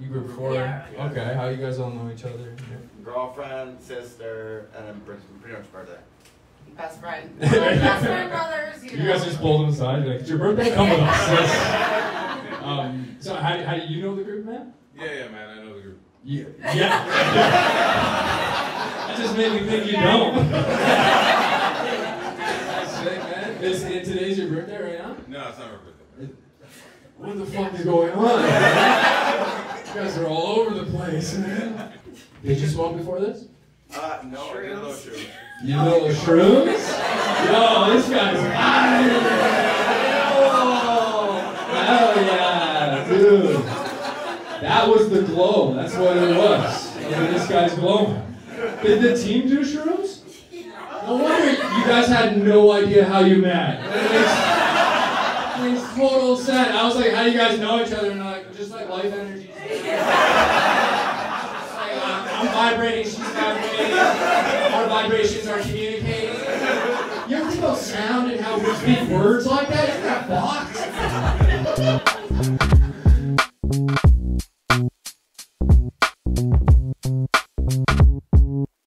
You group four. Yeah. Okay. How you guys all know each other? Girlfriend, sister, and then pretty pretty much birthday. Best friend. Best friend brothers. You, You know. guys just pulled them aside. You're like, it's your birthday. Come with us. sis." um, so how, how do you know the group, man? Yeah, yeah, man, I know the group. Yeah. Yeah. that just made me think you don't. Sick, man. Is, and today's your birthday right now? No, it's not my birthday. What the fuck is going on? you guys are all over the place, man. Did you smoke before this? Uh, no, I did a little Shrooms. shoot. You little shrooms? Yo, this guy's high. Hell yeah, dude. That was the glow. That's what it was. I mean, this guy's glowing. Did the team do shrooms? No wonder you guys had no idea how you met. It makes, makes total sense. I was like, how do you guys know each other? And they're like, just like life energy. Just like, uh, I'm vibrating, she's vibrating. Our vibrations are communicating. You ever think about sound and how we speak words like that? Isn't that fucked?